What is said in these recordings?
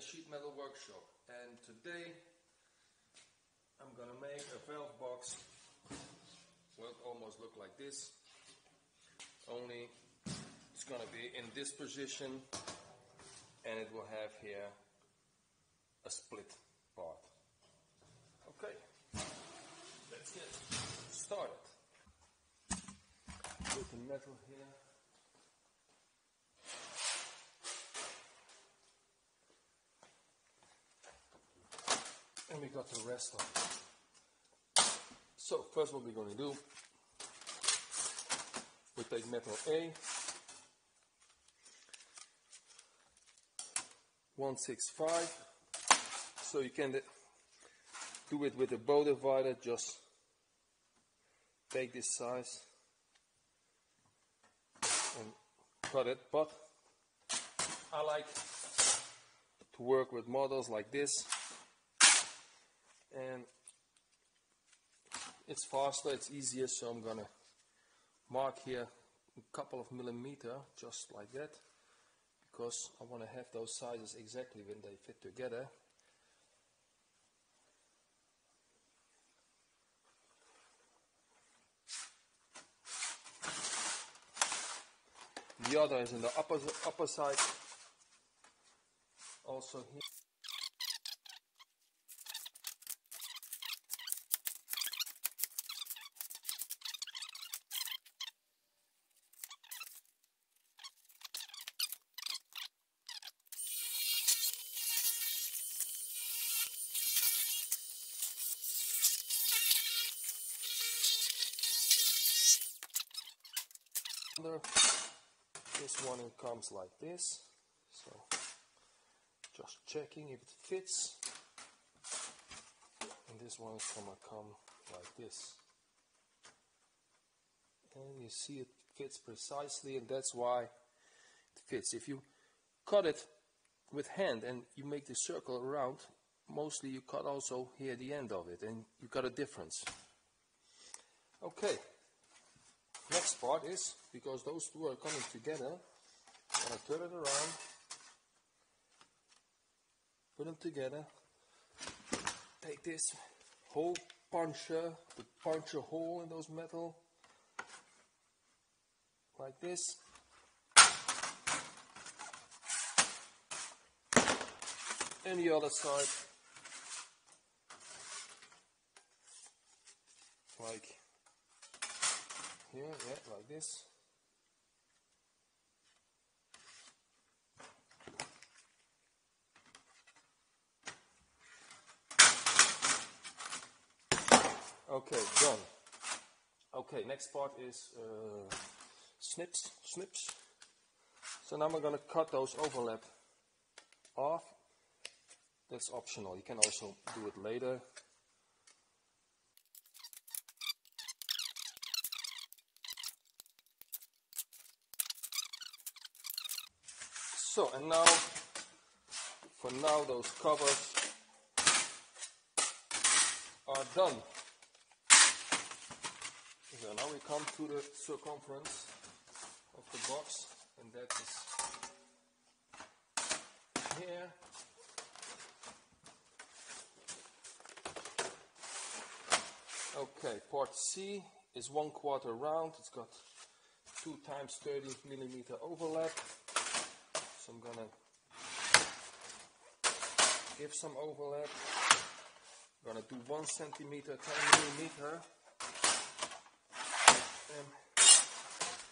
sheet metal workshop. And today I'm gonna make a valve box. Will almost look like this. Only it's gonna be in this position and it will have here a split part. Okay. Let's get started. With the metal here we got the rest of it. So first what we're going to do, we take metal A, 165, so you can do it with a bow divider, just take this size and cut it, but I like to work with models like this and it's faster, it's easier, so I'm gonna mark here a couple of millimeter, just like that, because I want to have those sizes exactly when they fit together. The other is in the upper, upper side, also here. This one it comes like this, so just checking if it fits. And this one is gonna come like this. And you see it fits precisely, and that's why it fits. If you cut it with hand and you make the circle around, mostly you cut also here the end of it, and you got a difference. Okay. Next part is, because those two are coming together, I'm going to turn it around, put them together, take this hole puncher to punch a hole in those metal, like this. And the other side, like here, yeah, like this. Okay, done. Okay, next part is uh, snips, snips. So now we're gonna cut those overlap off. That's optional. You can also do it later. So, and now, for now, those covers are done. So now we come to the circumference of the box, and that is here. Okay, part C is one quarter round. It's got two times 30 millimeter overlap. I'm gonna give some overlap. I'm gonna do one centimeter, 10 millimeter. And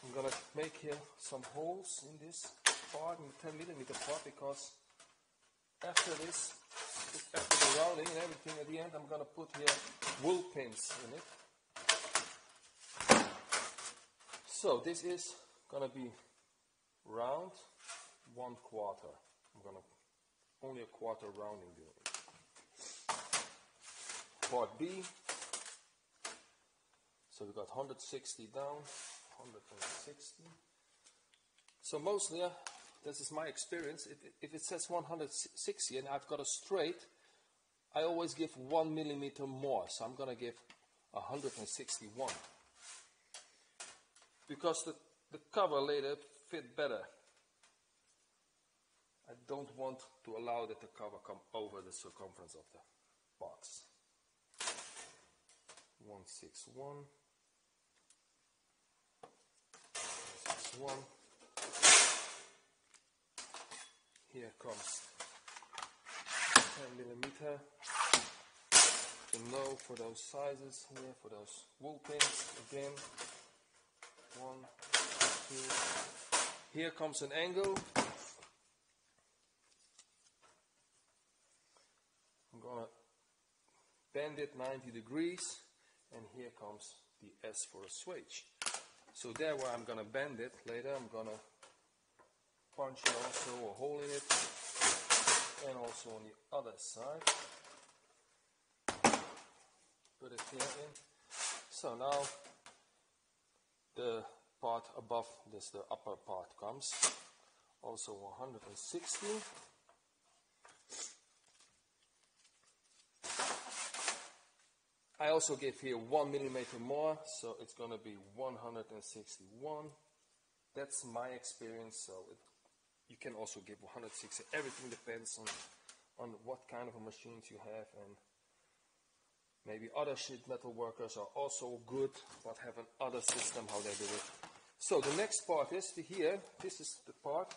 I'm gonna make here some holes in this part, in the 10 millimeter part, because after this, after the rounding and everything at the end, I'm gonna put here wool pins in it. So this is gonna be round one quarter. I'm gonna only a quarter rounding doing it. Part B. So we got 160 down, 160. So mostly, uh, this is my experience. If, if it says 160 and I've got a straight, I always give one millimeter more. So I'm gonna give 161 because the, the cover later fit better don't want to allow that the cover come over the circumference of the box. 161 161 here comes 10 millimeter. To for those sizes here for those wool pins again. One two. Here comes an angle I'm gonna bend it 90 degrees and here comes the S for a switch. So there where I'm gonna bend it later I'm gonna punch also a hole in it and also on the other side. Put it here in. So now the part above this the upper part comes. Also 160 I also give here one millimeter more, so it's going to be 161. That's my experience, so it, you can also give 160. Everything depends on, on what kind of machines you have, and maybe other sheet metal workers are also good, but have an other system how they do it. So the next part is here. This is the part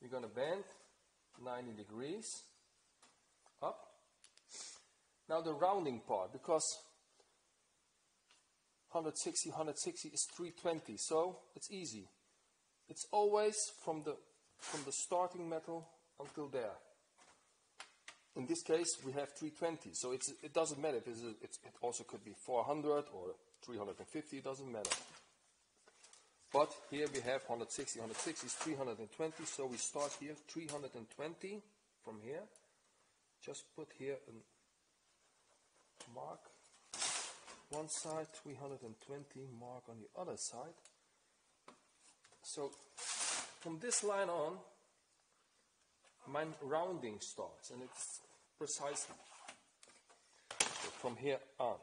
you're going to bend 90 degrees now the rounding part, because 160, 160 is 320, so it's easy. It's always from the, from the starting metal until there. In this case, we have 320, so it doesn't matter if it's, it also could be 400 or 350, it doesn't matter. But here we have 160, 160 is 320, so we start here 320 from here. Just put here an mark one side, 320 mark on the other side. So from this line on, my rounding starts, and it's precisely so from here on.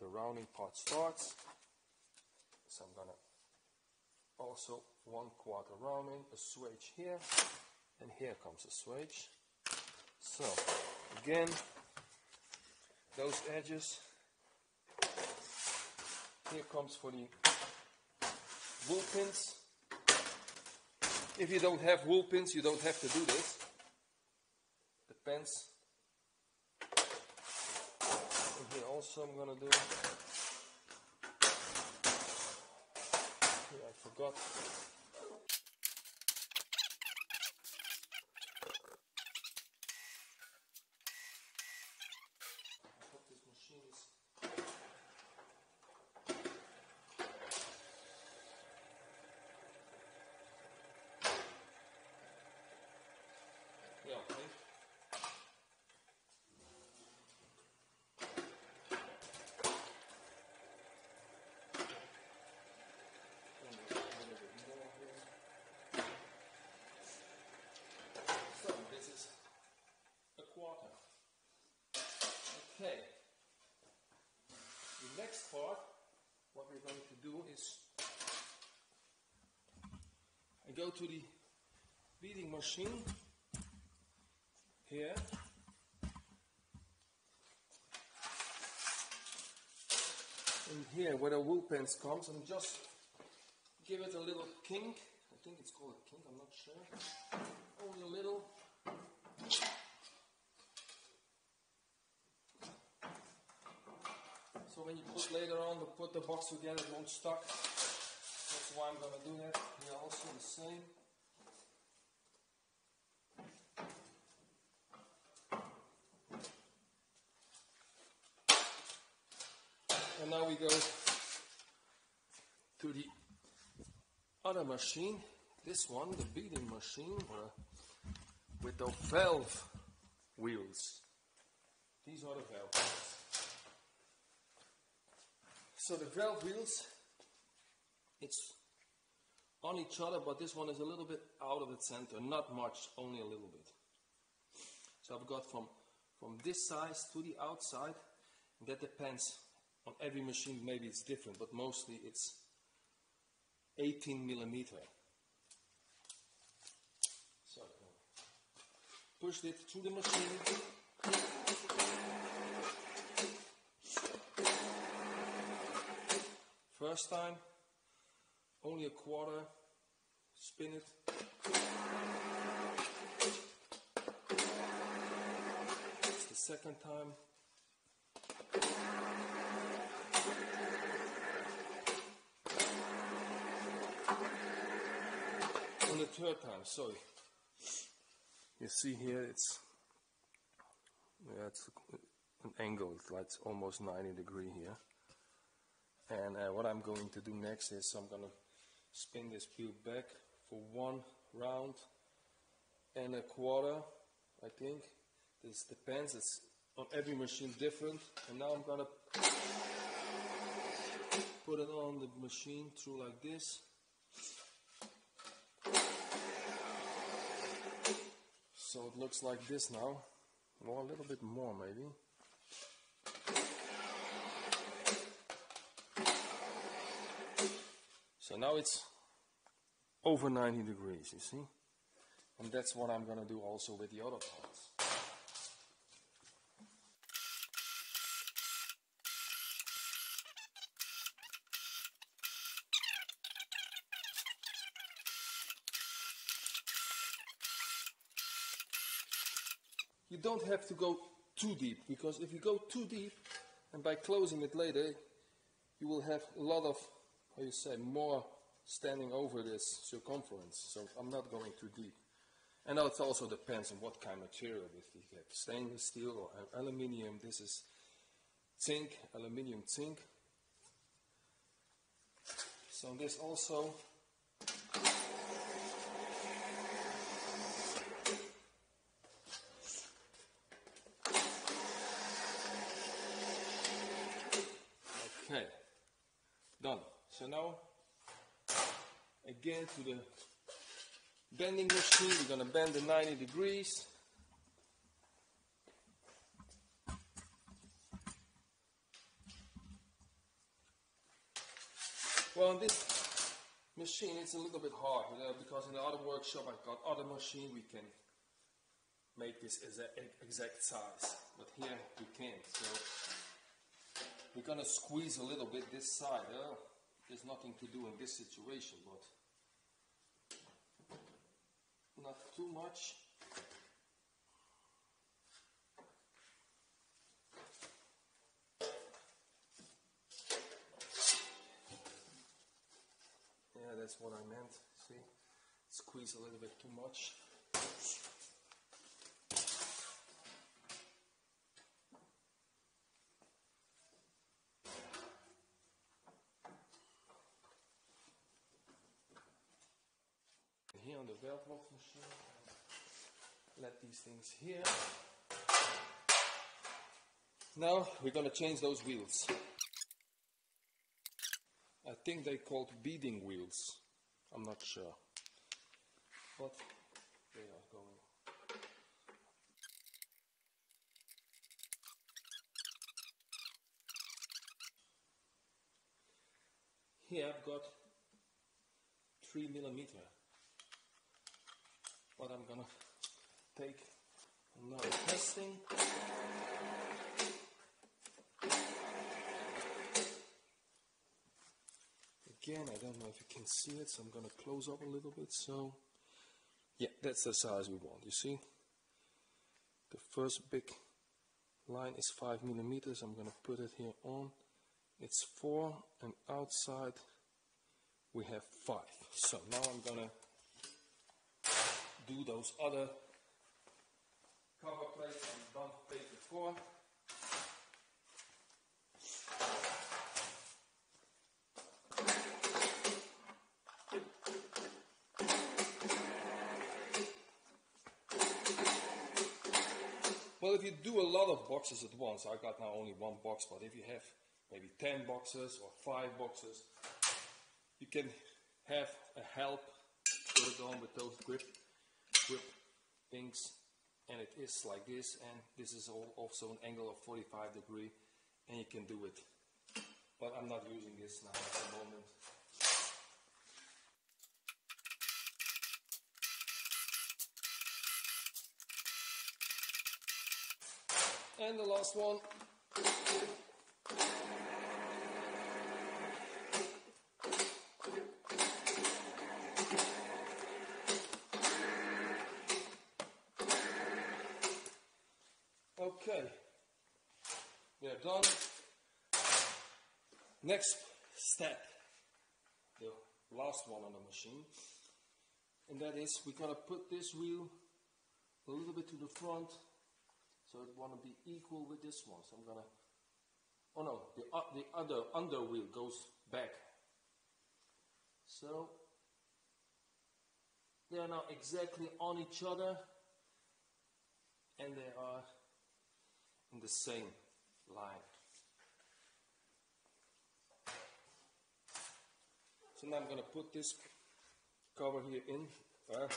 The rounding part starts. So I'm gonna also one quarter rounding, a switch here, and here comes a switch. So again, those edges. Here comes for the wool pins. If you don't have wool pins, you don't have to do this. Depends. And here also I'm gonna do. Here I forgot. Okay. The next part, what we're going to do is I go to the beading machine here. And here where the wool pins comes and just give it a little kink. I think it's called a kink, I'm not sure. Only a little. So when you put later on to put the box together, it won't stuck. That's why I'm gonna do that. Here also the same. And now we go to the other machine. This one, the beading machine, with the valve wheels. These are the valve wheels. So the valve wheels, it's on each other, but this one is a little bit out of the center, not much, only a little bit. So I've got from, from this size to the outside, that depends on every machine, maybe it's different, but mostly it's 18 millimeter. So pushed it through the machine. First time, only a quarter, spin it. It's the second time. On the third time, sorry. You see here it's yeah, it's an angle, it's like almost 90 degree here. And uh, what I'm going to do next is I'm going to spin this wheel back for one round and a quarter, I think. This depends, it's on every machine different. And now I'm going to put it on the machine through like this. So it looks like this now, or a little bit more maybe. So now it's over 90 degrees, you see? And that's what I'm gonna do also with the other parts. You don't have to go too deep because if you go too deep and by closing it later you will have a lot of how you say more standing over this circumference so I'm not going too deep. And it also depends on what kind of material. If you have stainless steel or aluminium this is zinc aluminium zinc. So this also Okay, done. So now, again to the bending machine, we're gonna bend the 90 degrees. Well, on this machine, it's a little bit hard uh, because in the other workshop, I've got other machine we can make this exact size, but here we can't. So we're gonna squeeze a little bit this side. There's nothing to do in this situation, but not too much. Yeah, that's what I meant. See, squeeze a little bit too much. Box machine. Let these things here. Now we're gonna change those wheels. I think they called beading wheels. I'm not sure. But they are going. Here I've got three millimeter but I'm gonna take another testing. Again, I don't know if you can see it, so I'm gonna close up a little bit. So, yeah, that's the size we want. You see, the first big line is five millimeters. I'm gonna put it here on. It's four, and outside we have five. So now I'm gonna do those other cover plates I've done plate before. Well, if you do a lot of boxes at once, I got now only one box, but if you have maybe 10 boxes or 5 boxes, you can have a help put it on with those grip grip things and it is like this and this is also an angle of 45 degree and you can do it but I'm not using this now at the moment And the last one. Okay, we are done. Next step, the last one on the machine, and that is we're gonna put this wheel a little bit to the front, so it wanna be equal with this one. So I'm gonna, oh no, the uh, the other under wheel goes back. So they are now exactly on each other, and they are in the same line. So now I'm going to put this cover here in. Uh,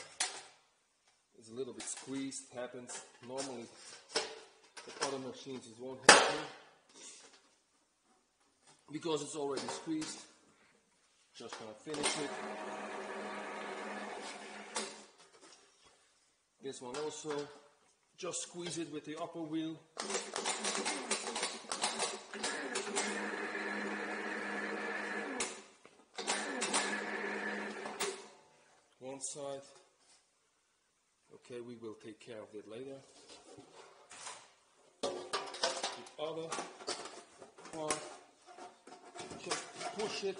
it's a little bit squeezed, happens normally with other machines it won't happen. Because it's already squeezed, just going to finish it. This one also just squeeze it with the upper wheel. One side. Okay, we will take care of it later. The other one. Just push it.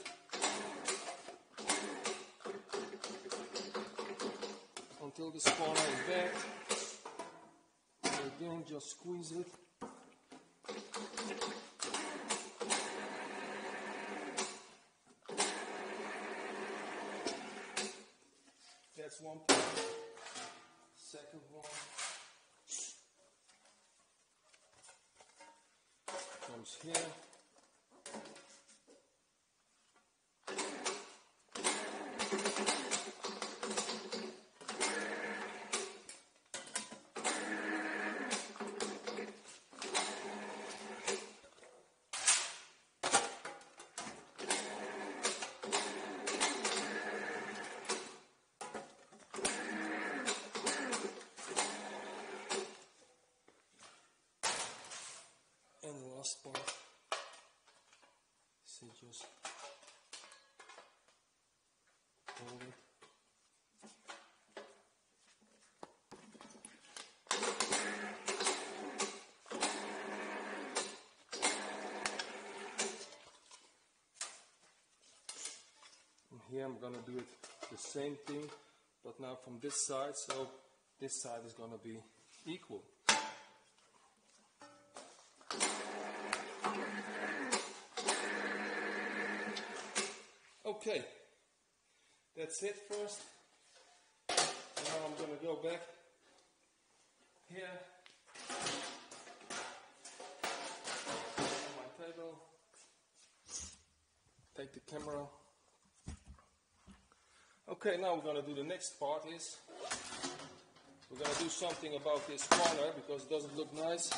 Until the spawner is back again, just squeeze it. 切 last so just hold it and here I'm gonna do it the same thing but now from this side so this side is gonna be equal Okay, that's it first. Now I'm gonna go back here on my table. Take the camera. Okay, now we're gonna do the next part is we're gonna do something about this corner because it doesn't look nice.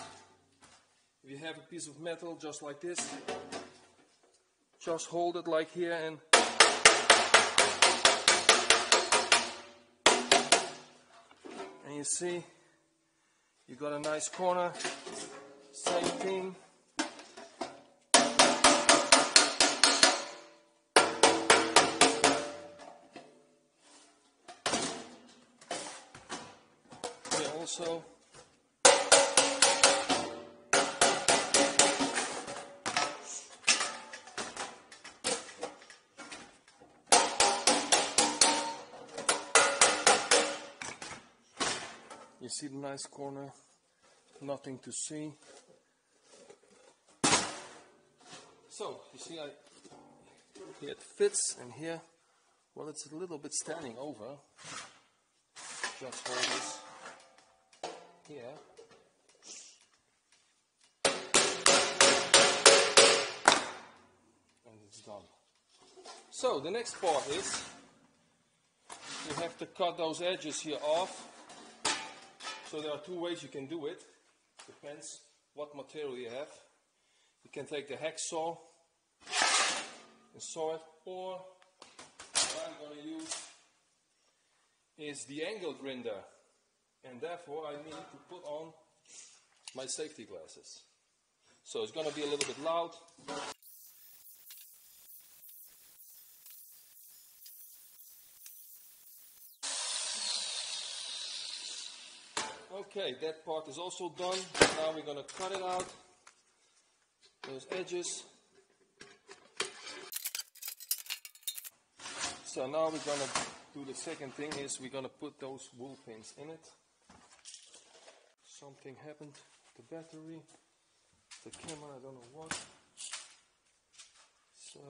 If you have a piece of metal just like this, just hold it like here and and you see you got a nice corner same thing. Also You see the nice corner, nothing to see. So, you see, I, here it fits, and here, well, it's a little bit standing over. Just hold this here. And it's done. So, the next part is you have to cut those edges here off. So there are two ways you can do it. Depends what material you have. You can take the hacksaw and saw it, or what I'm going to use is the angle grinder. And therefore I need to put on my safety glasses. So it's gonna be a little bit loud. Okay, that part is also done. Now we're gonna cut it out. Those edges. So now we're gonna do the second thing is we're gonna put those wool pins in it. Something happened. The battery, the camera, I don't know what. So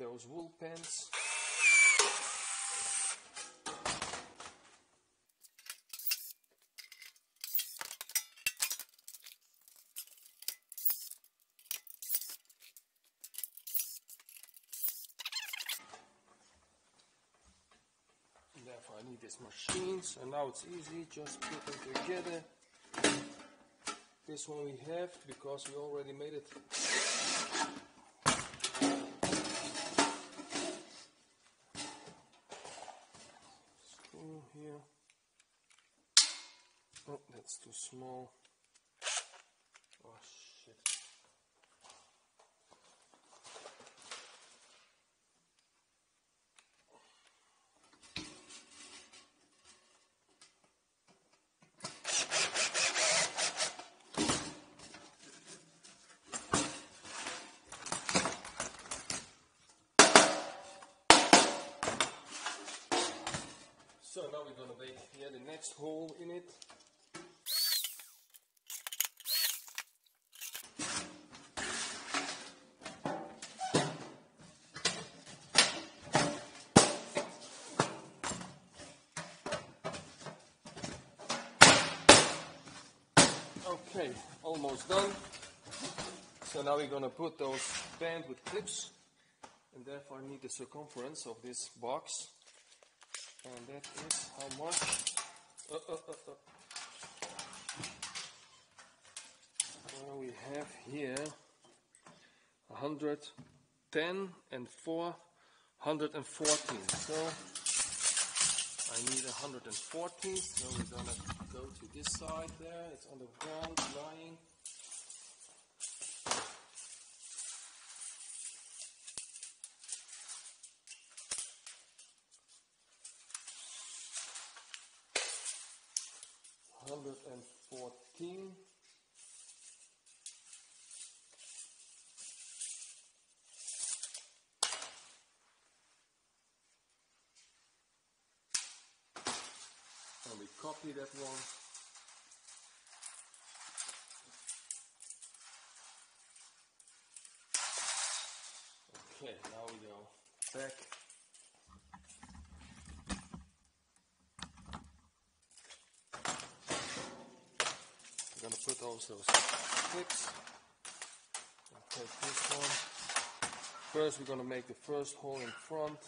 those wool pins. Therefore, I need this machine. So now it's easy. Just put them together. This one we have because we already made it that's too small. Oh shit. So now we're gonna make here the next hole in it. Okay, done. So now we're gonna put those band with clips and therefore need the circumference of this box and that is how much? Uh, uh, uh, uh. We have here 110 and 414. So I need 114. So we're gonna go to this side there. It's on the ground lying. Copy that one. Okay, now we go back. We're gonna put also. I'll take this one. First, we're gonna make the first hole in front.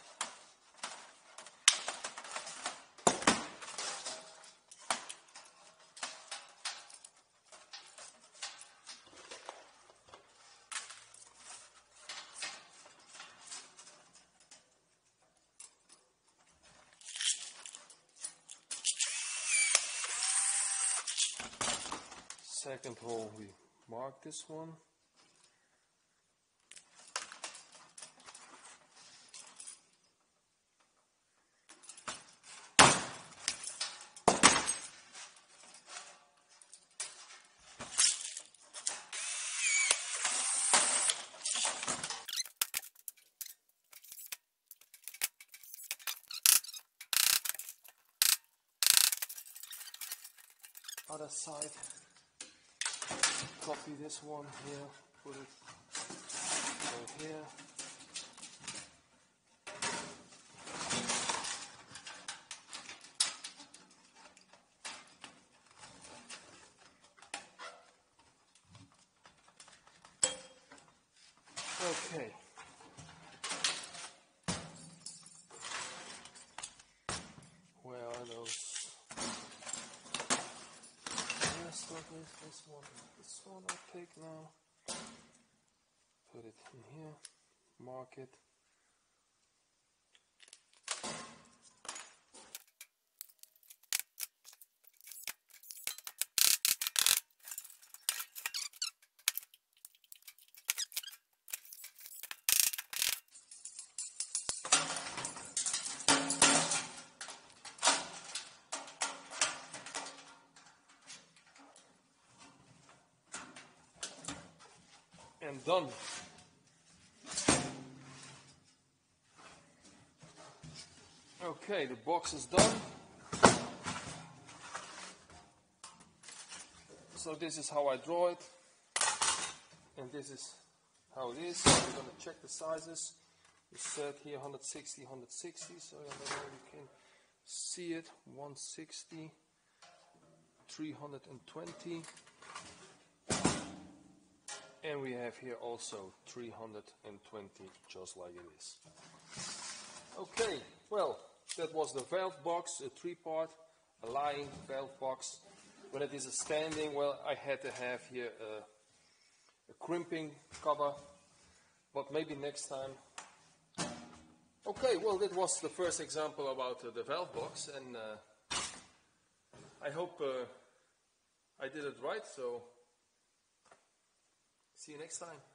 Second hole, we mark this one. Other side copy this one here, put it right here. Okay. This one, this one I take now. Put it in here, mark it. Done. Okay, the box is done. So this is how I draw it. And this is how it is. We're going to check the sizes. It's said here 160, 160. So I don't know you can see it. 160, 320. And we have here also 320, just like it is. Okay, well, that was the valve box, a three-part, a lying valve box. When it is a standing, well, I had to have here a, a crimping cover, but maybe next time. Okay, well, that was the first example about uh, the valve box, and uh, I hope uh, I did it right, so See you next time.